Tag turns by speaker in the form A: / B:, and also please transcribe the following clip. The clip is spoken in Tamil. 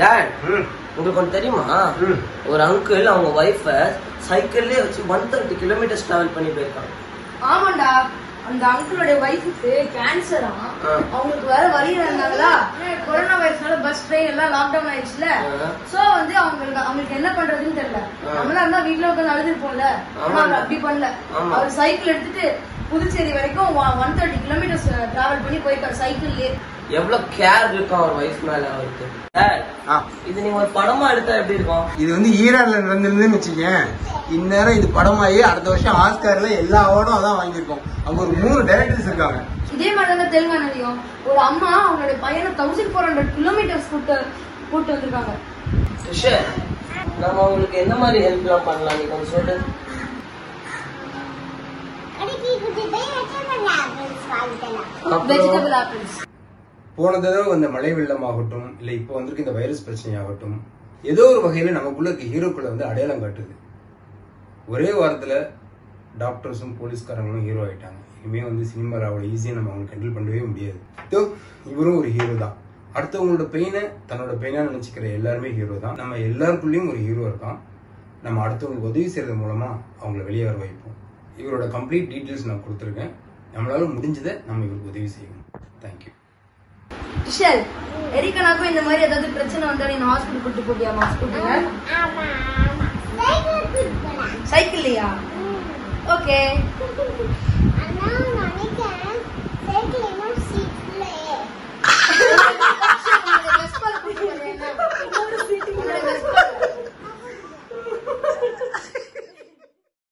A: டேட் உங்களுக்கு ஒன்று தெரியுமா. ஒரு அங்கிள் அவங்க ஒய்ஃபை சைக்கிள்லேயே வச்சு ஒன் தேர்ட்டி கிலோமீட்டர்ஸ் டிராவல் பண்ணி போயிருக்காங்க
B: ஆமாண்டா அந்த அங்கிளோட ஒய்ஃபுக்கு கேன்சரா. அவங்களுக்கு வேற வழியில இருந்தாங்களா கொரோனா வைரஸ்னால பஸ் ட்ரெயின் எல்லாம் லாக்டவுன் ஆயிடுச்சுல. சோ வந்து அவங்களுக்கு அவங்களுக்கு என்ன பண்றதுன்னு தெரியல. நம்மளா இருந்தா வீட்ல உட்காந்து அழுதுருப்போம்ல ஆனா
A: ஆமா.
B: அவர் அப்படி பண்ணல. அவர் சைக்கிள் எடுத்துட்டு புதுச்சேரி வரைக்கும் ஒன் தேர்ட்டி கிலோமீட்டர்ஸ் டிராவல் பண்ணி போயிருக்காரு சைக்கிள்லயே
A: எவ்வளவு கேர் இருக்கும் அவர் ஒய்ஃப் மேல அவருக்கு?
C: ஆ,
A: இது நீங்க ஒரு படமா எடுத்தா எப்படி இருக்கும்?
C: இது வந்து ஈரான்ல நடந்திருந்துன்னு வச்சுக்கேன் இந்நேரம் இது படமாயி அடுத்த வருஷம் ஆஸ்கார்ல எல்லா அவார்டும் அதான் வாங்கியிருக்கோம். அங்க ஒரு மூணு டைரக்டர்ஸ் இருக்காங்க.
B: இதே மாதிரி தான் தெலுங்கானாலையும் ஒரு அம்மா அவங்களோட பையனை தௌசண்ட் ஃபோர் ஹண்ட்ரட் கிலோமீட்டர்ஸ் கூட்டு கூட்டு வந்திருக்காங்க.
A: நம்ம அவங்களுக்கு என்ன மாதிரி ஹெல்ப்லாம் பண்ணலாம்? நீ கொஞ்சம் சொல்லு.
B: வெஜிடபிள் ஆப்பிள்ஸ்
C: போன தடவை வந்த மழை வெள்ளமாகட்டும் இல்லை இப்போ வந்திருக்க இந்த வைரஸ் பிரச்சனையாகட்டும் ஏதோ ஒரு வகையில் நமக்குள்ள இருக்க ஹீரோக்களை வந்து அடையாளம் காட்டுது. ஒரே வாரத்தில் டாக்டர்ஸும் போலீஸ்காரங்களும் ஹீரோ ஆயிட்டாங்க. இனிமே வந்து சினிமாவில் அவ்வளோ ஈஸியாக நம்ம அவங்களை கண்ட்ரோல் பண்ணவே முடியாது. ஸோ இவரும் ஒரு ஹீரோ தான். அடுத்தவங்களோட பெயினை தன்னோட பெயினாக நினச்சிக்கிற எல்லாருமே ஹீரோ தான். நம்ம எல்லாருக்குள்ளேயும் ஒரு ஹீரோ இருக்கான். நம்ம அடுத்தவங்களுக்கு உதவி செய்கிறது மூலமாக அவங்கள வெளியே வர வைப்போம். இவரோட கம்ப்ளீட் டீட்டெயில்ஸ் நான் கொடுத்துருக்கேன். நம்மளால முடிஞ்சதை நம்ம இவருக்கு உதவி செய்யணும் தேங்க்யூ
B: விஷால் எரிக்கனாக்கும் இந்த மாதிரி ஏதாவது பிரச்சனை வந்தா நீ ஹாஸ்பிட்டல் கூட்டு போட்டியாமா ஸ்கூட்டில சைக்கிள்லையா ஓகே